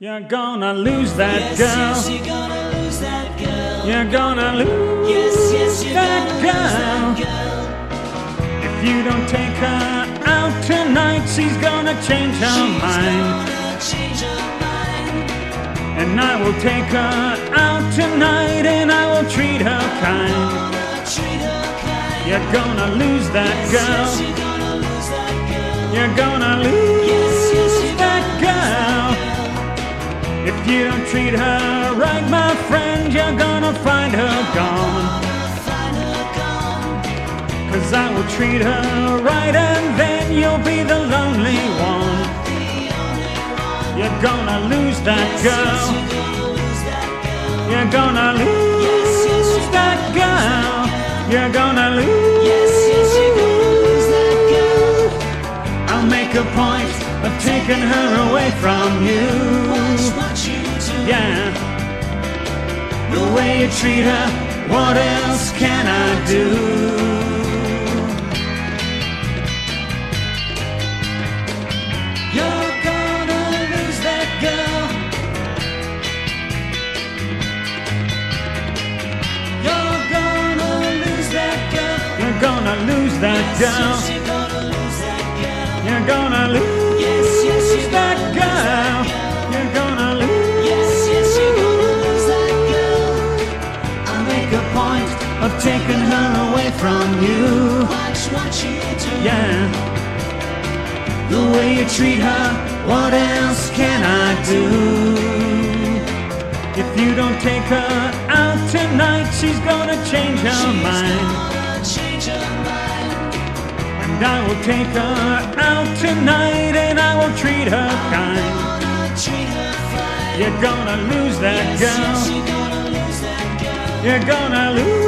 You're gonna lose that Yes, girl. yes, you're gonna lose that girl. You're gonna lose Yes, yes, you're that gonna girl. lose that girl. If you don't take her out tonight, she's gonna change her She's mind. gonna change her mind. And I will take her out tonight and I will treat her kind. Treat her kind. You're gonna lose that Yes, girl. yes, you're gonna lose that girl. You're gonna lose you don't treat her right, my friend, you're gonna find her gone. Gonna find her gone. Cause I will treat her right and then you'll be the lonely one. The only one. You're gonna lose that girl. you're gonna lose that girl. You're gonna lose Yes, yes, you're that girl. You're gonna lose. Yes, yes, you're gonna lose that girl. I'll make a point of taking her away from you. Yeah. The way you treat her, what else can I do? You're gonna lose that girl. You're gonna lose that girl. You're gonna lose that girl. Yes, you're gonna lose that girl. You're gonna lose Yes, yes, that girl. Make a point of taking her away from you. Watch what you do. Yeah. The way you treat her, what else can I do? If you don't take her out tonight, she's gonna change her She's mind. change her mind. And I will take her out tonight and I will treat her kind. Treat her. You're gonna lose that Yes, girl. yes, you're gonna lose